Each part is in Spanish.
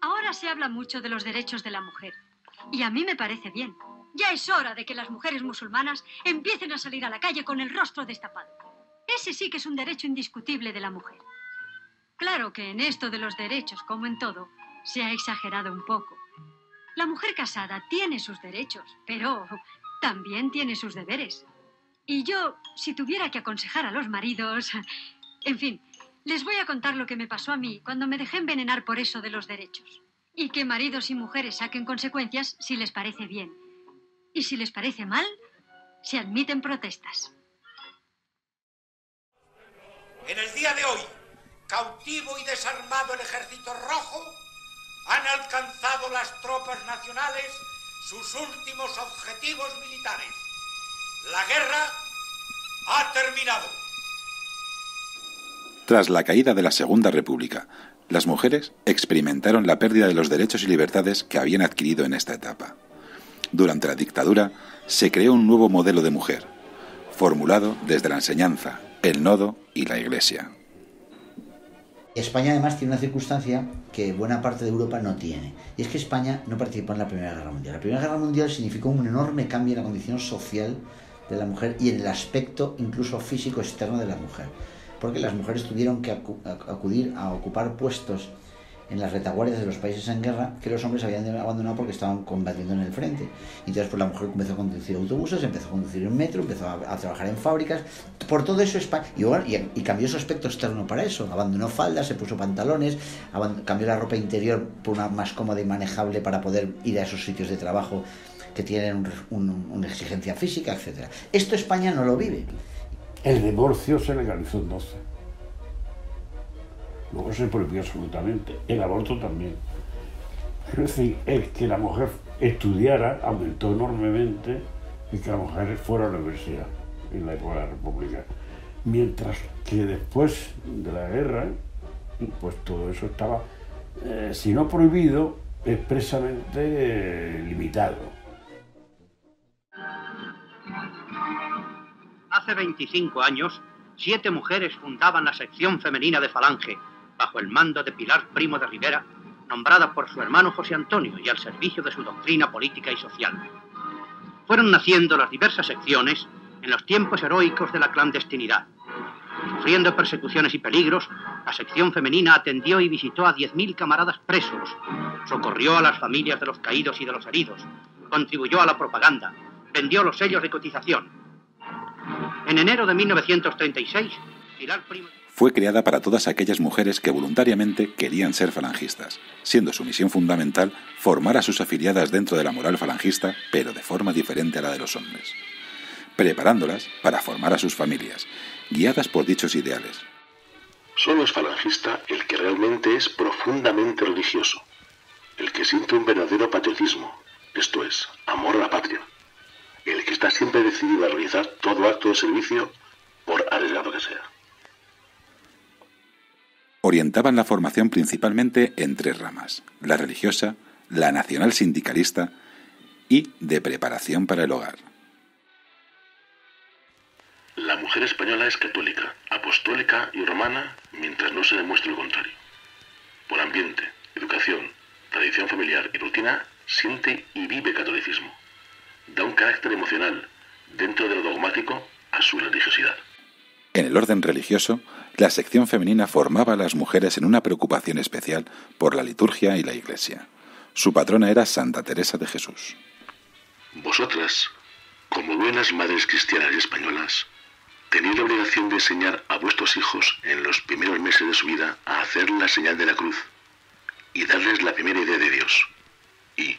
Ahora se habla mucho de los derechos de la mujer. Y a mí me parece bien. Ya es hora de que las mujeres musulmanas empiecen a salir a la calle con el rostro destapado. Ese sí que es un derecho indiscutible de la mujer. Claro que en esto de los derechos, como en todo, se ha exagerado un poco. La mujer casada tiene sus derechos, pero también tiene sus deberes. Y yo, si tuviera que aconsejar a los maridos... En fin, les voy a contar lo que me pasó a mí cuando me dejé envenenar por eso de los derechos. Y que maridos y mujeres saquen consecuencias si les parece bien. Y si les parece mal, se admiten protestas. En el día de hoy, cautivo y desarmado el ejército rojo, han alcanzado las tropas nacionales sus últimos objetivos militares. La guerra ha terminado. Tras la caída de la Segunda República, las mujeres experimentaron la pérdida de los derechos y libertades que habían adquirido en esta etapa. Durante la dictadura se creó un nuevo modelo de mujer, formulado desde la enseñanza, el nodo y la iglesia. España además tiene una circunstancia que buena parte de Europa no tiene. Y es que España no participó en la Primera Guerra Mundial. La Primera Guerra Mundial significó un enorme cambio en la condición social de la mujer y en el aspecto incluso físico externo de la mujer. Porque las mujeres tuvieron que acudir a ocupar puestos en las retaguardias de los países en guerra que los hombres habían abandonado porque estaban combatiendo en el frente. Entonces, pues la mujer empezó a conducir autobuses, empezó a conducir en metro, empezó a, trabajar en fábricas. Por todo eso, y, y, cambió su aspecto externo para eso. Abandonó faldas, se puso pantalones, cambió la ropa interior por una más cómoda y manejable para poder ir a esos sitios de trabajo que tienen una exigencia física, etc. Esto España no lo vive. El divorcio se legalizó en 12 Luego se prohibió absolutamente. El aborto también. Es decir, el que la mujer estudiara aumentó enormemente y que la mujer fuera a la universidad en la época de la República. Mientras que después de la guerra, pues todo eso estaba, eh, si no prohibido, expresamente eh, limitado. Hace 25 años, siete mujeres fundaban la sección femenina de Falange, bajo el mando de Pilar Primo de Rivera, nombrada por su hermano José Antonio y al servicio de su doctrina política y social. Fueron naciendo las diversas secciones en los tiempos heroicos de la clandestinidad. Sufriendo persecuciones y peligros, la sección femenina atendió y visitó a 10.000 camaradas presos, socorrió a las familias de los caídos y de los heridos, contribuyó a la propaganda, vendió los sellos de cotización. En enero de 1936, Pilar Primo fue creada para todas aquellas mujeres que voluntariamente querían ser falangistas, siendo su misión fundamental formar a sus afiliadas dentro de la moral falangista, pero de forma diferente a la de los hombres, preparándolas para formar a sus familias, guiadas por dichos ideales. Solo es falangista el que realmente es profundamente religioso, el que siente un verdadero patriotismo, esto es, amor a la patria, el que está siempre decidido a realizar todo acto de servicio por arriesgado que sea orientaban la formación principalmente en tres ramas, la religiosa, la nacional sindicalista y de preparación para el hogar. La mujer española es católica, apostólica y romana mientras no se demuestre lo contrario. Por ambiente, educación, tradición familiar y rutina, siente y vive catolicismo. Da un carácter emocional, dentro de lo dogmático, a su religiosidad. En el orden religioso, la sección femenina formaba a las mujeres en una preocupación especial por la liturgia y la iglesia. Su patrona era Santa Teresa de Jesús. Vosotras, como buenas madres cristianas y españolas, tenéis la obligación de enseñar a vuestros hijos en los primeros meses de su vida a hacer la señal de la cruz y darles la primera idea de Dios. Y,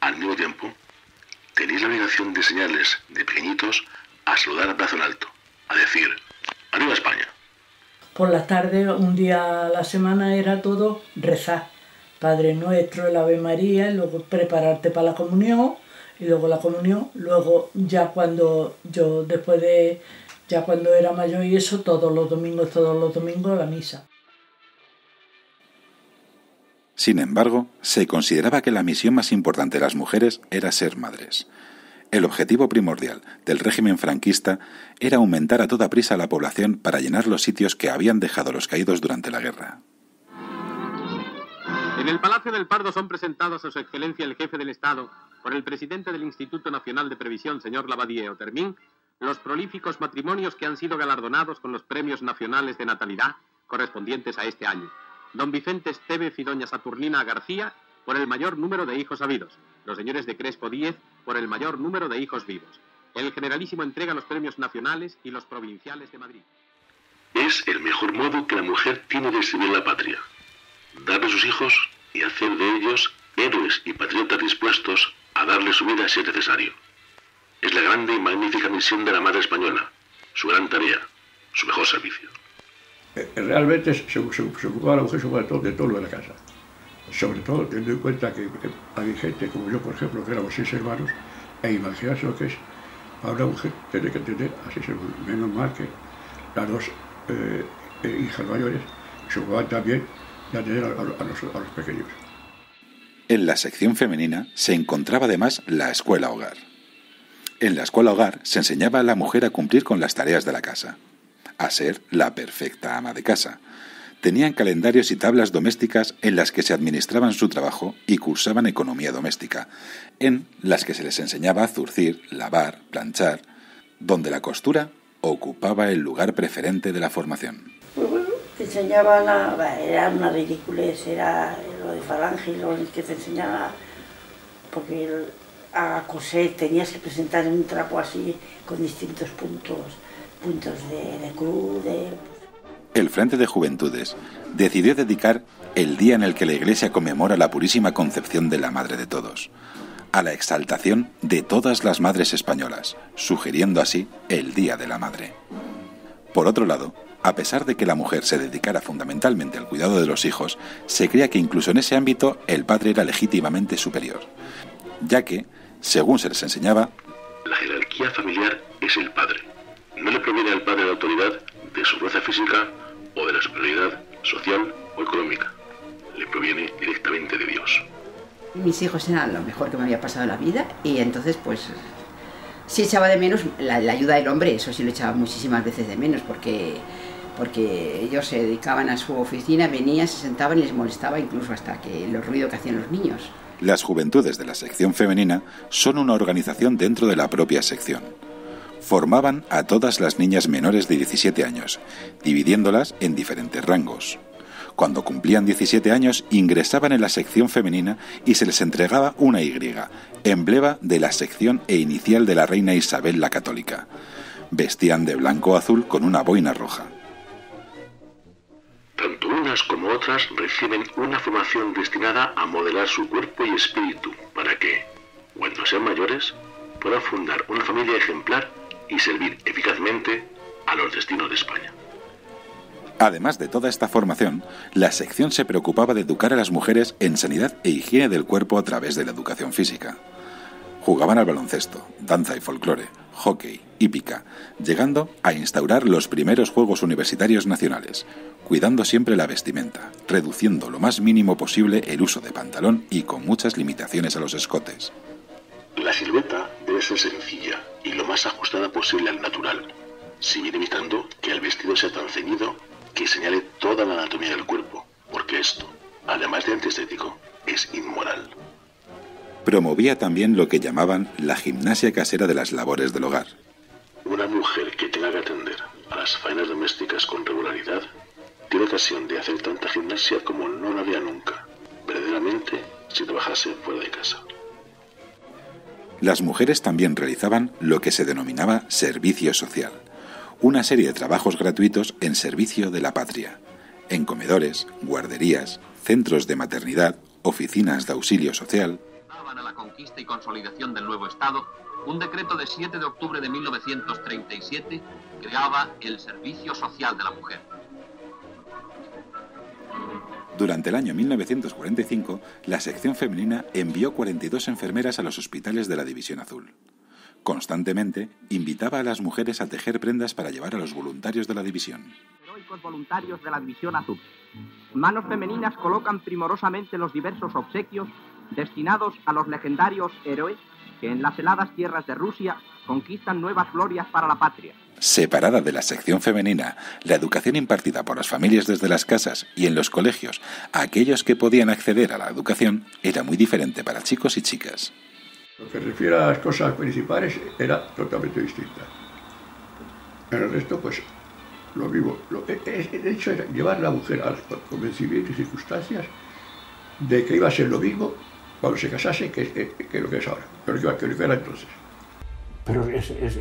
al mismo tiempo, tenéis la obligación de enseñarles de pequeñitos a saludar a brazo en alto, a decir, ¡Arriba España! Por la tarde, un día a la semana, era todo rezar. Padre Nuestro, el Ave María, y luego prepararte para la comunión, y luego la comunión. Luego, ya cuando yo, después de, ya cuando era mayor y eso, todos los domingos, todos los domingos, la misa. Sin embargo, se consideraba que la misión más importante de las mujeres era ser madres. El objetivo primordial del régimen franquista era aumentar a toda prisa la población para llenar los sitios que habían dejado los caídos durante la guerra. En el Palacio del Pardo son presentados a Su Excelencia el Jefe del Estado, por el presidente del Instituto Nacional de Previsión, señor Lavadie Otermín, los prolíficos matrimonios que han sido galardonados con los premios nacionales de natalidad correspondientes a este año. Don Vicente Esteve y doña Saturnina García por el mayor número de hijos habidos, los señores de Crespo Díez por el mayor número de hijos vivos. El generalísimo entrega los premios nacionales y los provinciales de Madrid. Es el mejor modo que la mujer tiene de servir la patria. Darle sus hijos y hacer de ellos héroes y patriotas dispuestos a darle su vida si es necesario. Es la grande y magnífica misión de la madre española, su gran tarea, su mejor servicio. Eh, realmente se, ocupaba la mujer sobre todo de todo lo de la casa sobre todo teniendo en cuenta que hay gente como yo, por ejemplo, que éramos seis hermanos, e imaginarse lo que es para una mujer tener que tener así menos mal que las dos eh, eh, hijas mayores se ocupaban también de atender a, a los pequeños. En la sección femenina se encontraba además la escuela hogar. En la escuela hogar se enseñaba a la mujer a cumplir con las tareas de la casa, a ser la perfecta ama de casa, tenían calendarios y tablas domésticas en las que se administraban su trabajo y cursaban economía doméstica, en las que se les enseñaba a zurcir, lavar, planchar, donde la costura ocupaba el lugar preferente de la formación. Pues bueno, te enseñaba la, era una ridiculez, era lo de falange, lo que te enseñaba, porque a coser tenías que presentar un trapo así con distintos puntos, puntos de, de cruz, de el Frente de Juventudes decidió dedicar el día en el que la Iglesia conmemora la purísima concepción de la Madre de Todos, a la exaltación de todas las madres españolas, sugiriendo así el Día de la Madre. Por otro lado, a pesar de que la mujer se dedicara fundamentalmente al cuidado de los hijos, se creía que incluso en ese ámbito el padre era legítimamente superior, ya que, según se les enseñaba, la jerarquía familiar es el padre. No le proviene al padre la autoridad de su fuerza física o de la superioridad social o económica. Le proviene directamente de Dios. Mis hijos eran lo mejor que me había pasado en la vida y entonces pues sí echaba de menos la, ayuda del hombre, eso sí lo echaba muchísimas veces de menos porque porque ellos se dedicaban a su oficina, venían, se sentaban y les molestaba incluso hasta que los ruidos que hacían los niños. Las juventudes de la sección femenina son una organización dentro de la propia sección formaban a todas las niñas menores de 17 años, dividiéndolas en diferentes rangos. Cuando cumplían 17 años ingresaban en la sección femenina y se les entregaba una Y, emblema de la sección e inicial de la reina Isabel la Católica. Vestían de blanco azul con una boina roja. Tanto unas como otras reciben una formación destinada a modelar su cuerpo y espíritu para que, cuando sean mayores, puedan fundar una familia ejemplar y servir eficazmente a los destinos de España. Además de toda esta formación, la sección se preocupaba de educar a las mujeres en sanidad e higiene del cuerpo a través de la educación física. Jugaban al baloncesto, danza y folclore, hockey, hípica, llegando a instaurar los primeros Juegos Universitarios Nacionales, cuidando siempre la vestimenta, reduciendo lo más mínimo posible el uso de pantalón y con muchas limitaciones a los escotes. La silueta debe ser sencilla y lo más ajustada posible al natural, bien evitando que el vestido sea tan ceñido que señale toda la anatomía del cuerpo, porque esto, además de antiestético, es inmoral. Promovía también lo que llamaban la gimnasia casera de las labores del hogar. Una mujer que tenga que atender a las faenas domésticas con regularidad tiene ocasión de hacer tanta gimnasia como no la había nunca, verdaderamente si trabajase fuera de casa. Las mujeres también realizaban lo que se denominaba servicio social, una serie de trabajos gratuitos en servicio de la patria, en comedores, guarderías, centros de maternidad, oficinas de auxilio social. a la conquista y consolidación del nuevo Estado, un decreto de 7 de octubre de 1937 creaba el Servicio Social de la Mujer. Durante el año 1945, la sección femenina envió 42 enfermeras a los hospitales de la División Azul. Constantemente invitaba a las mujeres a tejer prendas para llevar a los voluntarios de la división. Heroicos voluntarios de la División Azul. Manos femeninas colocan primorosamente los diversos obsequios destinados a los legendarios héroes que en las heladas tierras de Rusia conquistan nuevas glorias para la patria. Separada de la sección femenina, la educación impartida por las familias desde las casas y en los colegios a aquellos que podían acceder a la educación era muy diferente para chicos y chicas. Lo que refiere a las cosas principales era totalmente distinta. En el resto, pues, lo mismo. Lo, el hecho era llevar a la mujer al convencimiento y circunstancias de que iba a ser lo mismo cuando se casase que, que, lo que es ahora, pero que, que lo que era entonces. Pero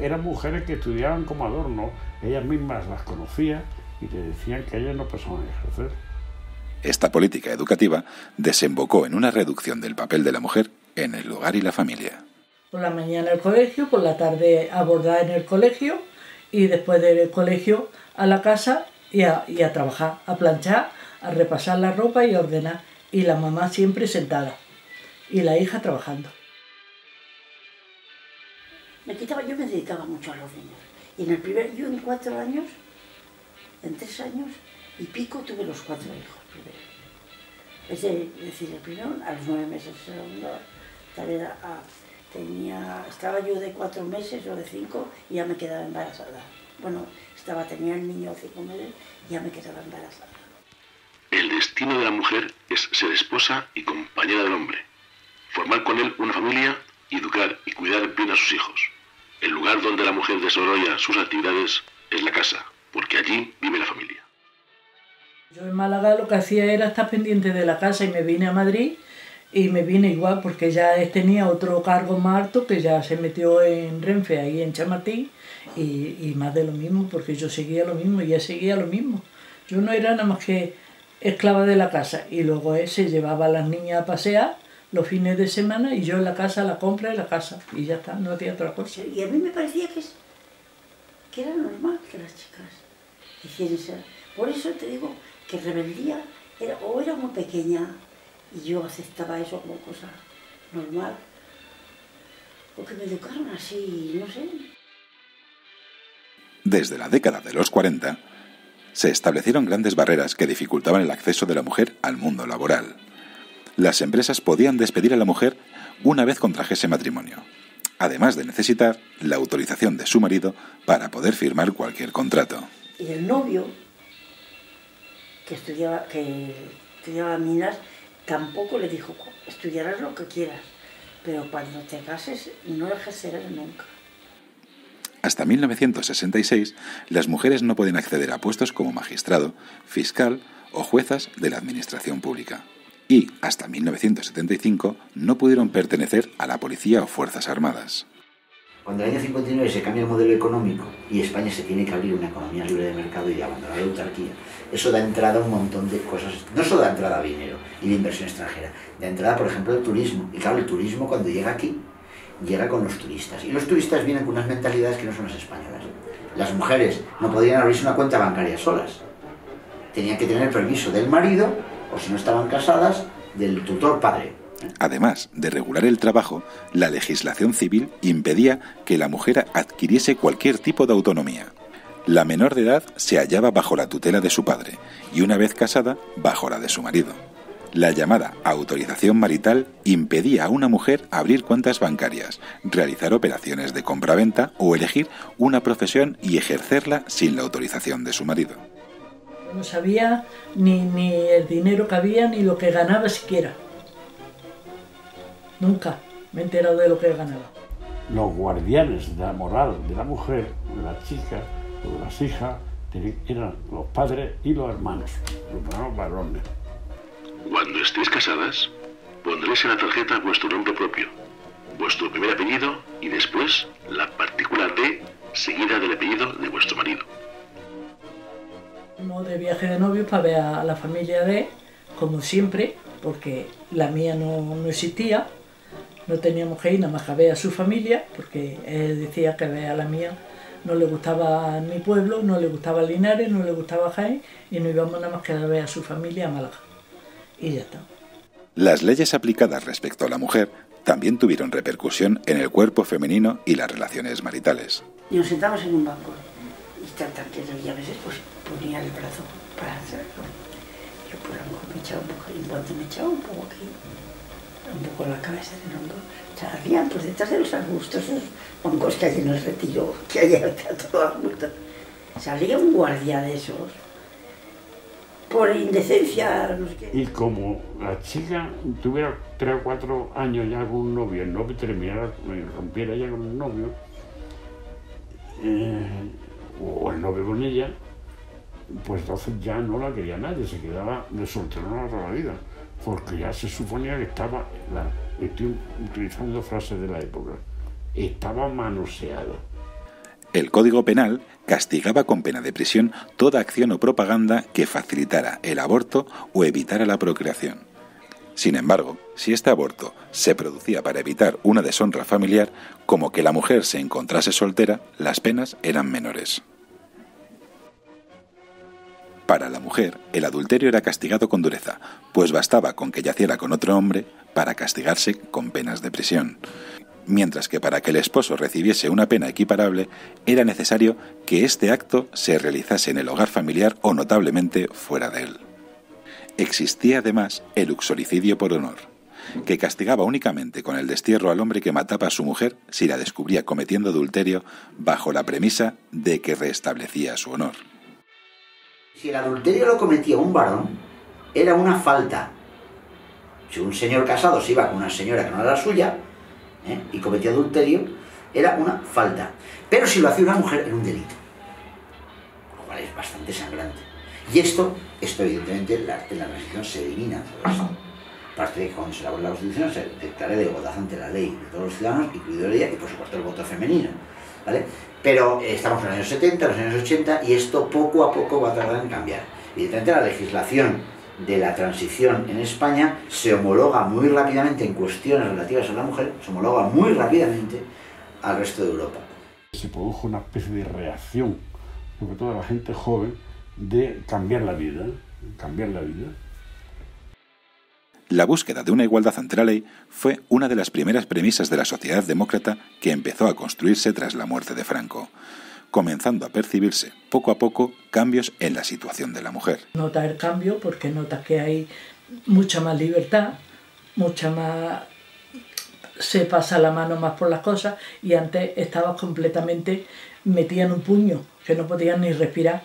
eran mujeres que estudiaban como adorno, ellas mismas las conocían y te decían que ellas no pasaban a ejercer. Esta política educativa desembocó en una reducción del papel de la mujer en el hogar y la familia. Por la mañana el colegio, por la tarde abordar en el colegio y después del colegio a la casa y a, y a trabajar, a planchar, a repasar la ropa y a ordenar. Y la mamá siempre sentada y la hija trabajando. Me quitaba, yo me dedicaba mucho a los niños. Y en el primer, yo en cuatro años, en tres años y pico tuve los cuatro hijos Es decir, el primero a los nueve meses, el segundo tal era, tenía, estaba yo de cuatro meses o de cinco y ya me quedaba embarazada. Bueno, estaba, tenía el niño cinco meses y ya me quedaba embarazada. El destino de la mujer es ser esposa y compañera del hombre, formar con él una familia educar y cuidar bien a sus hijos. El lugar donde la mujer desarrolla sus actividades es la casa, porque allí vive la familia. Yo en Málaga lo que hacía era estar pendiente de la casa y me vine a Madrid y me vine igual porque ya tenía otro cargo más alto que ya se metió en Renfe, ahí en Chamartín, y, más de lo mismo porque yo seguía lo mismo y ella seguía lo mismo. Yo no era nada más que esclava de la casa y luego él se llevaba a las niñas a pasear los fines de semana y yo en la casa la compra en la casa y ya está, no hacía otra cosa. Y a mí me parecía que, que era normal que las chicas hicieran eso. Por eso te digo que rebeldía era, o era muy pequeña y yo aceptaba eso como cosa normal, porque me educaron así, no sé. Desde la década de los 40, se establecieron grandes barreras que dificultaban el acceso de la mujer al mundo laboral las empresas podían despedir a la mujer una vez contrajese matrimonio, además de necesitar la autorización de su marido para poder firmar cualquier contrato. Y el novio, que estudiaba, que estudiaba minas, tampoco le dijo, estudiarás lo que quieras, pero cuando te cases no ejercerás nunca. Hasta 1966, las mujeres no pueden acceder a puestos como magistrado, fiscal o juezas de la administración pública y, hasta 1975, no pudieron pertenecer a la policía o fuerzas armadas. Cuando el año 59 se cambia el modelo económico y España se tiene que abrir una economía libre de mercado y abandonar la autarquía, eso da entrada a un montón de cosas. No solo da entrada a dinero y de inversión extranjera, da entrada, por ejemplo, al turismo. Y claro, el turismo cuando llega aquí, llega con los turistas. Y los turistas vienen con unas mentalidades que no son las españolas. Las mujeres no podían abrirse una cuenta bancaria solas. Tenían que tener permiso del marido o si no estaban casadas, del tutor padre. Además de regular el trabajo, la legislación civil impedía que la mujer adquiriese cualquier tipo de autonomía. La menor de edad se hallaba bajo la tutela de su padre y una vez casada bajo la de su marido. La llamada autorización marital impedía a una mujer abrir cuentas bancarias, realizar operaciones de compraventa o elegir una profesión y ejercerla sin la autorización de su marido. No sabía ni, ni el dinero que había ni lo que ganaba siquiera. Nunca me he enterado de lo que ganaba. Los guardianes de la moral de la mujer, de la chica o de las hijas, eran los padres y los hermanos, los hermanos varones. Cuando estéis casadas, pondréis en la tarjeta vuestro nombre propio, vuestro primer apellido y después la partícula D seguida del apellido de vuestro marido de viaje de novios para ver a la familia de, como siempre, porque la mía no, existía, no teníamos que ir nada más que a ver a su familia, porque él decía que ver a la mía no le gustaba mi pueblo, no le gustaba Linares, no le gustaba Jaén, y no íbamos nada más que a ver a su familia a Málaga. Y ya está. Las leyes aplicadas respecto a la mujer también tuvieron repercusión en el cuerpo femenino y las relaciones maritales. Y nos sentamos en un banco y a veces pues ponía el brazo para hacerlo. Yo por algo me echaba un poco, cuando me echaba un poco aquí, un poco la cabeza del hongo, salían por detrás de los arbustos, esos hongos que hay en el retiro, que hay al teatro de arbustos. Salía un guardia de esos, por indecencia, no sé qué. Y como la chica tuviera tres o cuatro años ya con un novio, el novio terminara, eh, rompiera ya con un novio, eh, o el novio con ella, pues entonces ya no la quería nadie, se quedaba de solterona toda la vida, porque ya se suponía que estaba, la- estoy utilizando frases de la época, estaba manoseado. El Código Penal castigaba con pena de prisión toda acción o propaganda que facilitara el aborto o evitara la procreación. Sin embargo, si este aborto se producía para evitar una deshonra familiar, como que la mujer se encontrase soltera, las penas eran menores. Para la mujer, el adulterio era castigado con dureza, pues bastaba con que yaciera con otro hombre para castigarse con penas de prisión. Mientras que para que el esposo recibiese una pena equiparable, era necesario que este acto se realizase en el hogar familiar o notablemente fuera de él. Existía además el uxoricidio por honor, que castigaba únicamente con el destierro al hombre que mataba a su mujer si la descubría cometiendo adulterio bajo la premisa de que restablecía su honor. Si el adulterio lo cometía un varón, era una falta. Si un señor casado se iba con una señora que no era suya ¿eh? y cometía adulterio, era una falta. Pero si lo hacía una mujer, era un delito. Lo cual es bastante sangrante. Y esto, esto evidentemente, la, en la transición se elimina todo esto. Aparte de que cuando se elabora la Constitución se declare de igualdad ante la ley de todos los ciudadanos, incluido ella, y por supuesto el voto femenino. ¿vale? Pero eh, estamos en los años 70, en los años 80, y esto poco a poco va a tardar en cambiar. Evidentemente la legislación de la transición en España se homologa muy rápidamente en cuestiones relativas a la mujer, se homologa muy rápidamente al resto de Europa. Se produjo una especie de reacción, sobre todo la gente joven, de cambiar la vida, cambiar la vida. La búsqueda de una igualdad ante la ley fue una de las primeras premisas de la sociedad demócrata que empezó a construirse tras la muerte de Franco, comenzando a percibirse poco a poco cambios en la situación de la mujer. Nota el cambio porque nota que hay mucha más libertad, mucha más se pasa la mano más por las cosas y antes estabas completamente metida en un puño, que no podías ni respirar,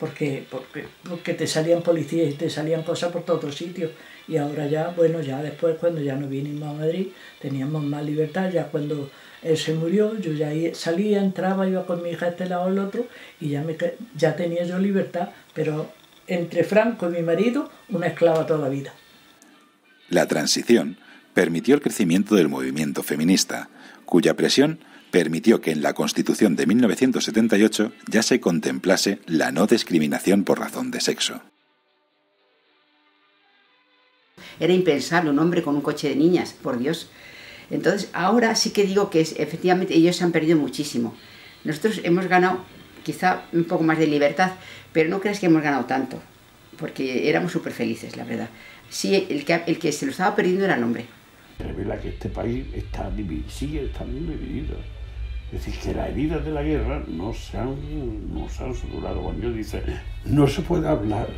porque, porque, porque te salían policías y te salían cosas por todos sitios. Y ahora ya, bueno, ya después cuando ya nos vinimos a Madrid, teníamos más libertad, ya cuando él se murió, yo ya salía, entraba, iba con mi hija a este lado al otro y ya, me, ya tenía yo libertad, pero entre Franco y mi marido, una esclava toda la vida. La transición permitió el crecimiento del movimiento feminista, cuya presión permitió que en la Constitución de 1978 ya se contemplase la no discriminación por razón de sexo. Era impensable un hombre con un coche de niñas, por Dios. Entonces, ahora sí que digo que es, efectivamente ellos se han perdido muchísimo. Nosotros hemos ganado quizá un poco más de libertad, pero no creas que hemos ganado tanto, porque éramos súper felices, la verdad. Sí, el que, el que se lo estaba perdiendo era el hombre. Revela que este país está dividido, sigue estando dividido. Es decir, que las heridas de la guerra no se han, no se han suturado. Cuando Dios dice, no se puede hablar.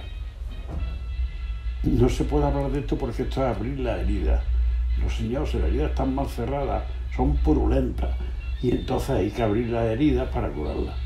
No se puede hablar de esto porque esto es abrir la herida. Los señores, las heridas están mal cerradas, son purulentas. Y entonces hay que abrir las heridas para curarlas.